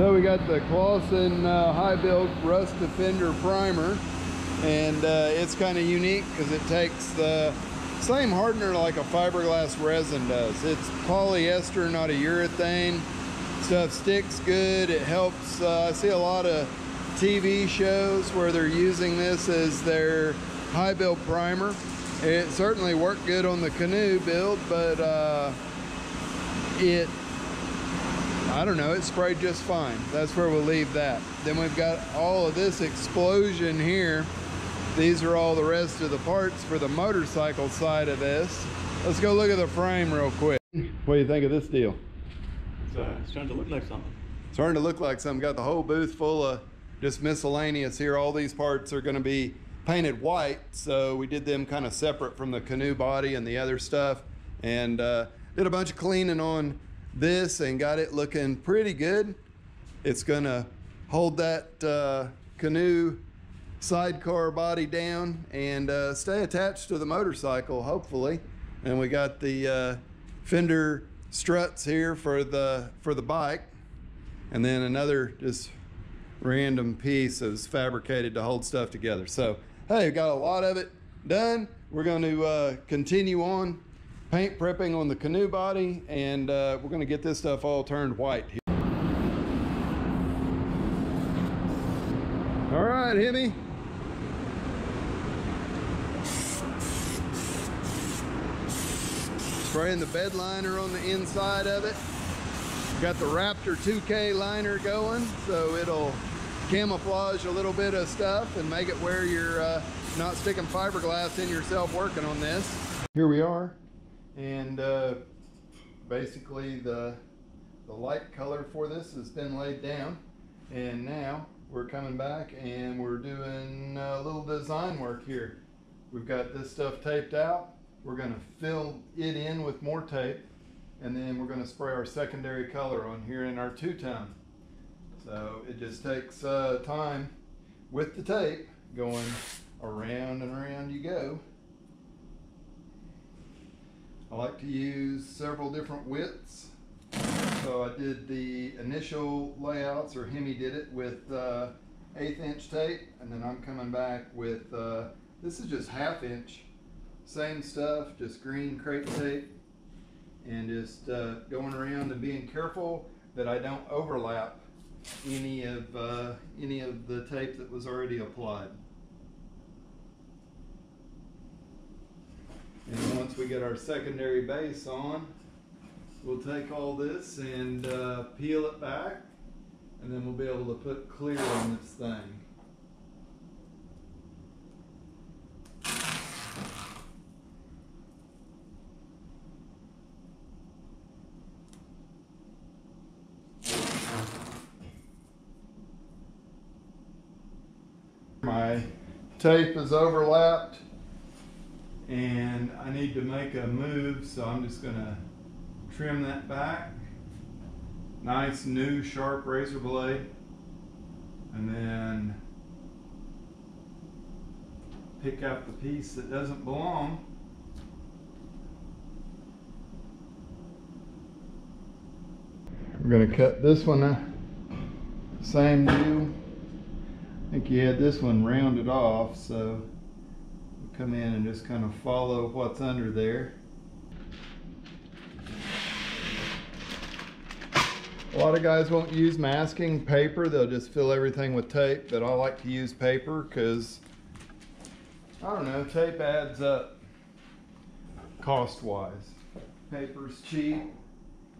So we got the Clausen uh, High Build Rust Defender Primer and uh, it's kind of unique because it takes the same hardener like a fiberglass resin does. It's polyester, not a urethane. Stuff sticks good. It helps. Uh, I see a lot of TV shows where they're using this as their high build primer. It certainly worked good on the canoe build, but uh, it, I don't know, it sprayed just fine. That's where we'll leave that. Then we've got all of this explosion here these are all the rest of the parts for the motorcycle side of this. Let's go look at the frame real quick. What do you think of this deal? It's, uh, it's starting to look like something. Starting to look like something. Got the whole booth full of just miscellaneous here. All these parts are going to be painted white, so we did them kind of separate from the canoe body and the other stuff. And uh, did a bunch of cleaning on this and got it looking pretty good. It's to hold that uh, canoe sidecar body down and uh, stay attached to the motorcycle, hopefully. And we got the uh, fender struts here for the for the bike, and then another just random piece is fabricated to hold stuff together. So hey, got a lot of it done. We're going to uh, continue on paint prepping on the canoe body, and uh, we're going to get this stuff all turned white. here. All right, Hemi. Spraying the bed liner on the inside of it. Got the Raptor 2K liner going, so it'll camouflage a little bit of stuff and make it where you're uh, not sticking fiberglass in yourself working on this. Here we are, and uh, basically the, the light color for this has been laid down, and now we're coming back and we're doing a little design work here. We've got this stuff taped out, we're going to fill it in with more tape and then we're going to spray our secondary color on here in our two-tone. So it just takes uh, time with the tape going around and around you go. I like to use several different widths. So I did the initial layouts, or Hemi did it with uh, eighth inch tape, and then I'm coming back with, uh, this is just half inch same stuff, just green crepe tape and just uh, going around and being careful that I don't overlap any of uh, any of the tape that was already applied. And once we get our secondary base on, we'll take all this and uh, peel it back and then we'll be able to put clear on this thing. My tape is overlapped and I need to make a move so I'm just gonna trim that back. Nice new sharp razor blade. And then pick up the piece that doesn't belong. I'm going to cut this one uh, same deal. I think you had this one rounded off, so come in and just kind of follow what's under there. A lot of guys won't use masking paper, they'll just fill everything with tape, but I like to use paper because, I don't know, tape adds up cost-wise. Paper's cheap,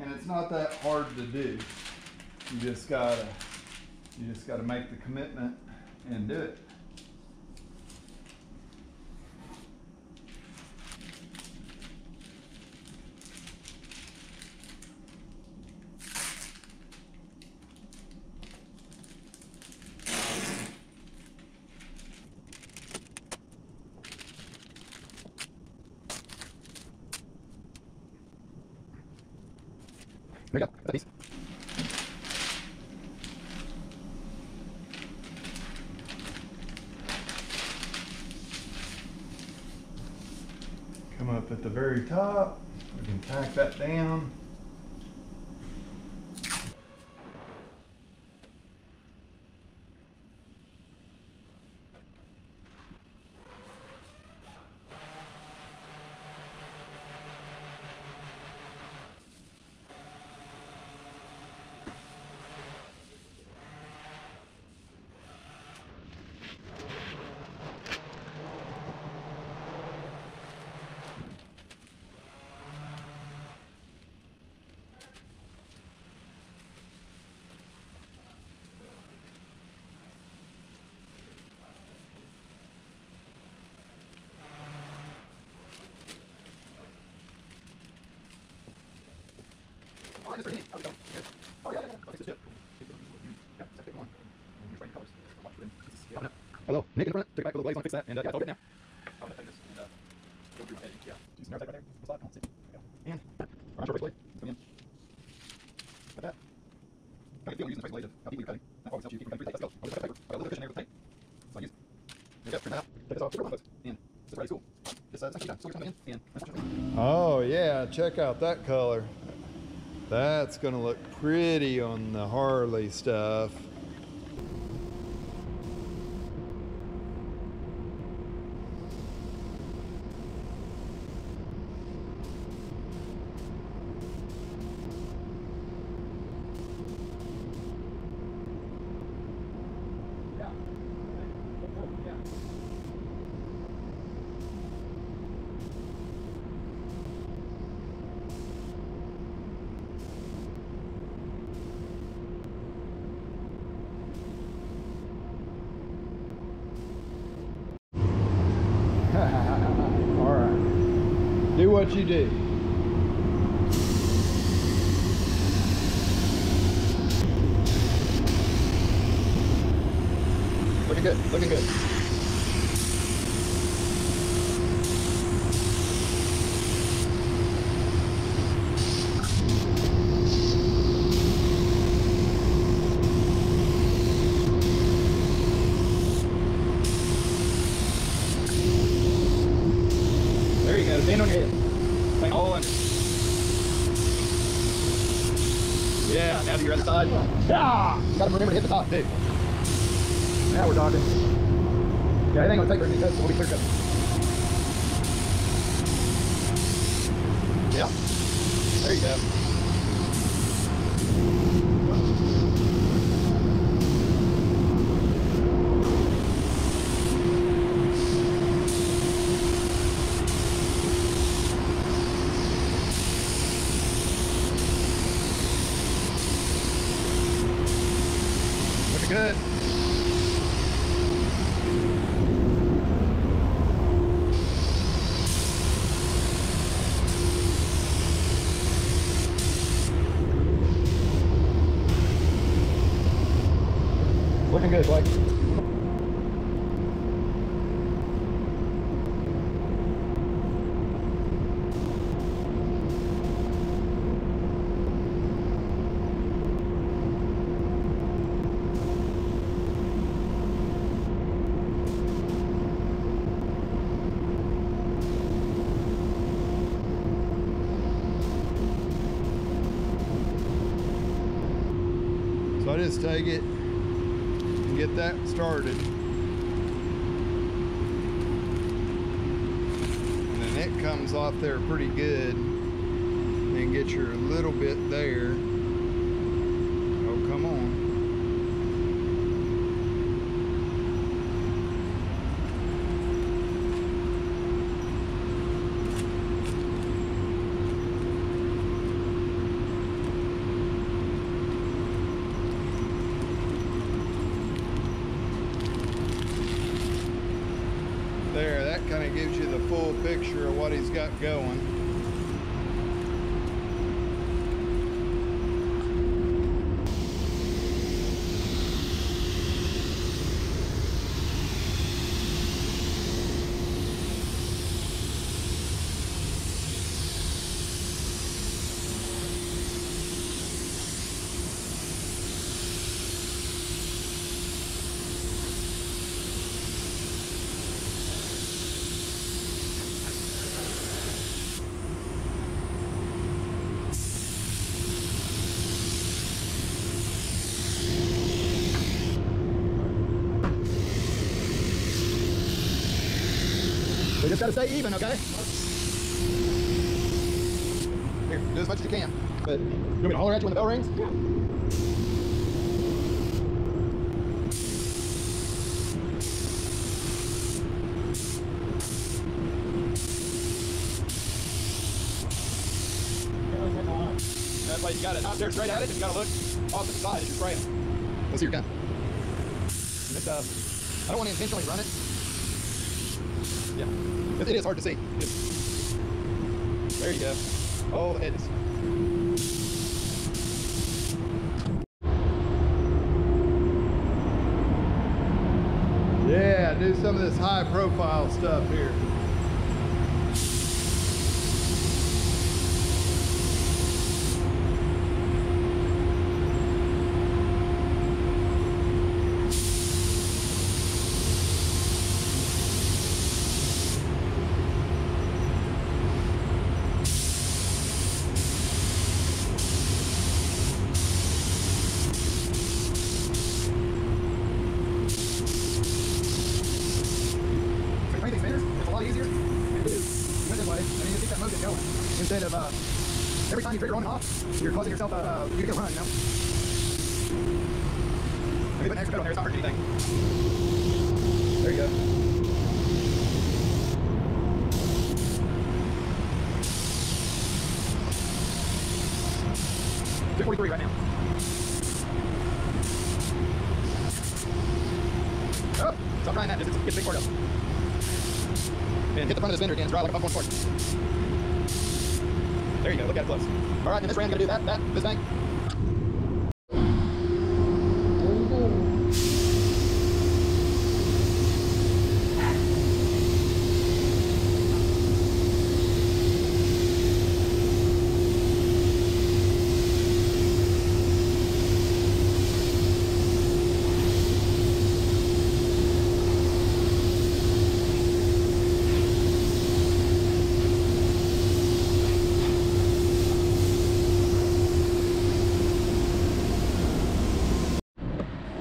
and it's not that hard to do. You just gotta, you just gotta make the commitment and do it. At the very top. We can tack that down. Hello, Nick in front. Took it back a little. Want to fix that? And uh, yeah, it's all good now. Gonna take this and uh, go through. Yeah, do some right there. I'll see. Go. And blade. Come in. Cut that. I can feel using the blade of how deeply you're cutting. That always helps you keep cutting tape. Let's go. I'll. I've got a little with tape. So I use. You go. Trim that out. Take this off. It on And this is really cool. This uh, done. So we're coming in and. Oh yeah, check out that color. That's gonna look pretty on the Harley stuff. All right. Do what you do. Looking good. Looking good. There you go. Stand on your head. Hang all under. Yeah, now to your other side. Yeah! Gotta too. Now we're talking. Yeah, take very many cuts, so we'll be clear cut. Yeah. There you go. Looking good. Looking good, Blake. So I just take it and get that started. And then it comes off there pretty good. And get your little bit there. Oh, come on. There, that kind of gives you the full picture of what he's got going. We just gotta stay even, okay? Here, do as much as you can. But you want me to holler at you when the bell rings? Yeah. That's why you got it out there straight at it, and you gotta look off to the side as you're spraying. Let's see your gun. This, uh, I don't want to intentionally run it it is hard to see. There you go. Oh, the. Yeah, do some of this high profile stuff here. Instead of uh, every time you trigger on and off, you're causing yourself a, uh, you get a run, you know? Put an extra pedal there, it's not hurting anything. There you go. Right now. Oh, stop trying that. Just get the big cord up. And hit the front of this fender again. Dry like a. There you go. Look at it close. All right, and this ram's gonna do that, that, this thing.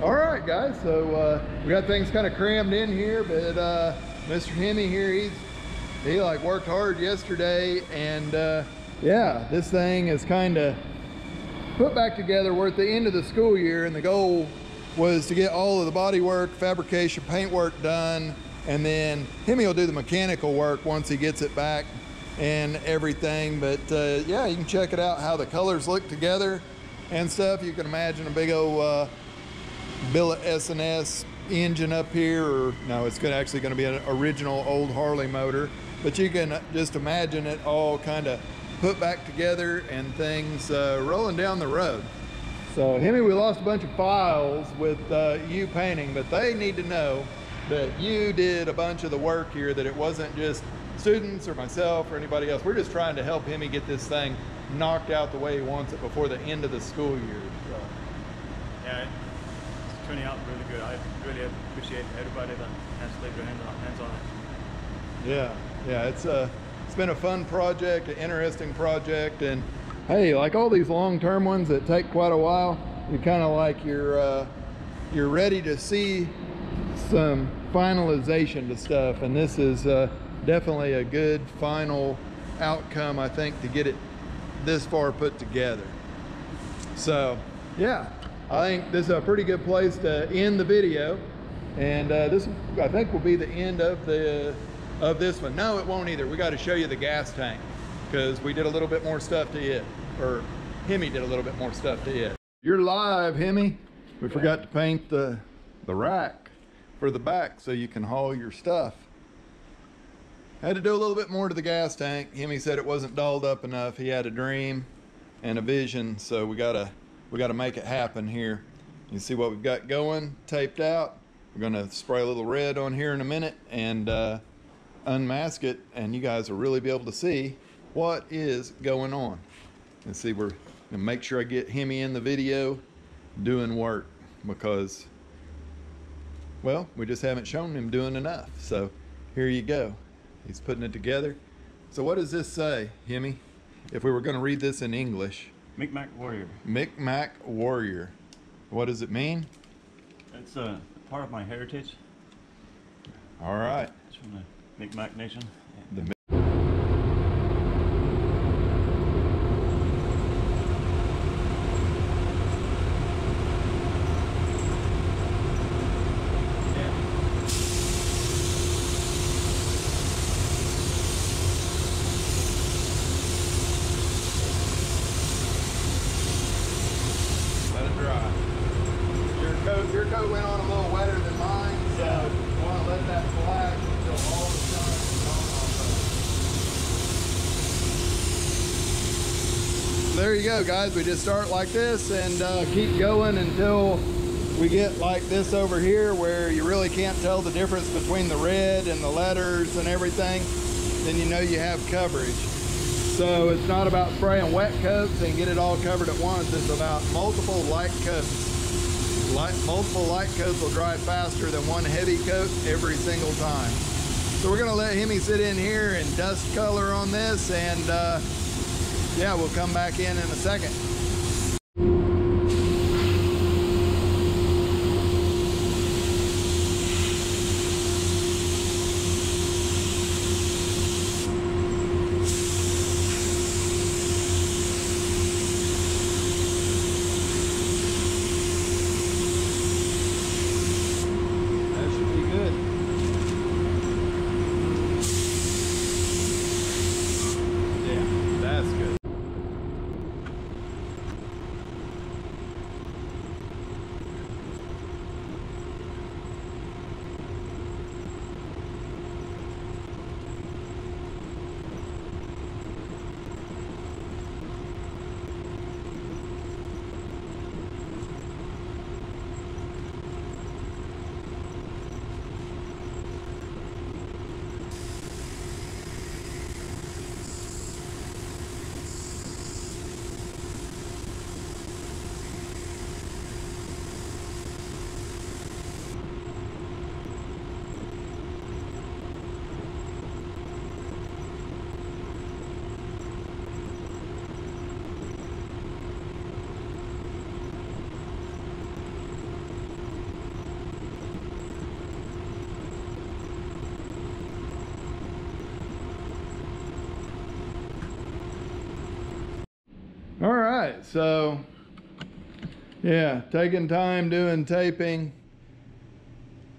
All right, guys. So uh, we got things kind of crammed in here, but uh, Mr. Hemi here, he's he like worked hard yesterday, and uh, yeah, this thing is kind of put back together. We're at the end of the school year, and the goal was to get all of the body work, fabrication, paint work done, and then Hemi will do the mechanical work once he gets it back and everything. But uh, yeah, you can check it out how the colors look together and stuff. You can imagine a big old uh, billet S&S engine up here, or no, it's gonna, actually going to be an original old Harley motor. But you can just imagine it all kind of put back together and things uh, rolling down the road. So Hemi, we lost a bunch of files with uh, you painting, but they need to know that you did a bunch of the work here, that it wasn't just students or myself or anybody else. We're just trying to help Hemi get this thing knocked out the way he wants it before the end of the school year. So. Yeah, turning out really good. I really appreciate everybody that has laid their hands on, hands on it. Yeah, yeah, it's a it's been a fun project, an interesting project, and hey, like all these long-term ones that take quite a while, you kind of like you're uh, you're ready to see some finalization to stuff, and this is uh, definitely a good final outcome, I think, to get it this far put together. So, yeah, I think this is a pretty good place to end the video. And uh, this, I think, will be the end of the of this one. No, it won't either. We got to show you the gas tank because we did a little bit more stuff to it, or Hemi did a little bit more stuff to it. You're live, Hemi. We forgot to paint the the rack for the back so you can haul your stuff. Had to do a little bit more to the gas tank. Hemi said it wasn't dolled up enough. He had a dream and a vision, so we gotta we gotta make it happen here. You see what we've got going, taped out. We're gonna spray a little red on here in a minute and uh, unmask it, and you guys will really be able to see what is going on. And see, we're gonna make sure I get Hemi in the video doing work because, well, we just haven't shown him doing enough. So here you go. He's putting it together. So what does this say, Hemi? If we were going to read this in English, Micmac Warrior. Micmac Warrior. What does it mean? It's a part of my heritage. All right. It's from the Micmac Nation. The Let it dry. Your coat, your coat went on a little wetter than mine, so Yeah. you want to let that black until all the sun is gone off of it. There you go, guys. We just start like this and uh, keep going until we get like this over here where you really can't tell the difference between the red and the letters and everything, then you know you have coverage. So it's not about spraying wet coats and get it all covered at once. It's about multiple light coats. Light, multiple light coats will dry faster than one heavy coat every single time. So we're gonna let Hemi sit in here and dust color on this and uh, yeah, we'll come back in in a second. That should be good. Yeah, that's good. All right, so yeah, taking time doing taping.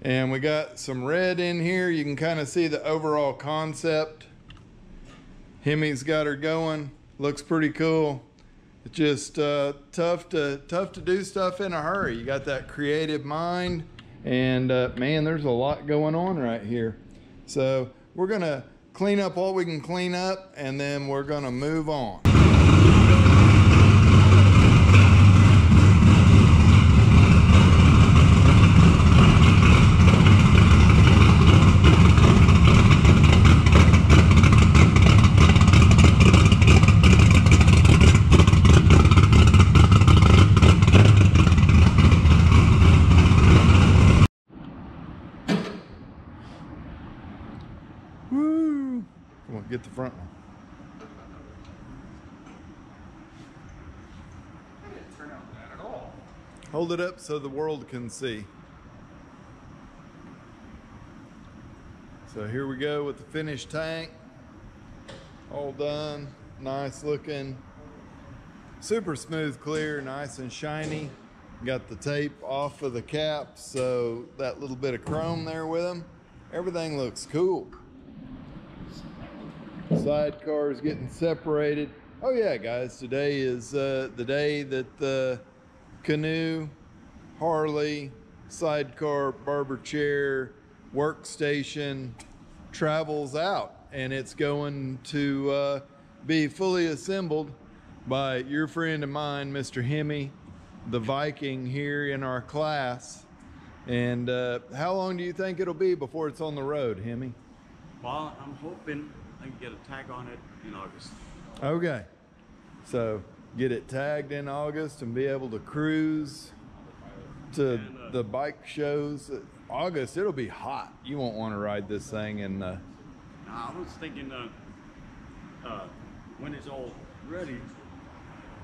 And we got some red in here. You can kind of see the overall concept. Hemi's got her going. Looks pretty cool. It's just uh, tough to tough to do stuff in a hurry. You got that creative mind, and uh, man, there's a lot going on right here. So we're gonna clean up what we can clean up, and then we're gonna move on. Woo! Come on, get the front one. Hold it up so the world can see. So here we go with the finished tank. All done. Nice looking. Super smooth clear, nice and shiny. Got the tape off of the cap, so that little bit of chrome there with them. Everything looks cool. Sidecars getting separated. Oh yeah, guys, today is uh, the day that the canoe, Harley, sidecar, barber chair, workstation travels out, and it's going to uh, be fully assembled by your friend of mine, Mr. Hemi, the Viking here in our class. And uh, how long do you think it'll be before it's on the road, Hemi? Well, I'm hoping I can get a tag on it in August. Okay. So get it tagged in August and be able to cruise to And, uh, the bike shows. August, it'll be hot. You won't want to ride this thing And uh, I was thinking uh, uh, when it's all ready,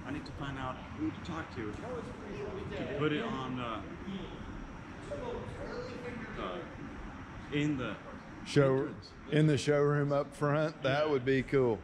I need to find out who to talk to to put it on uh, uh, in the show entrance. in the showroom up front. That would be cool.